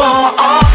Oh.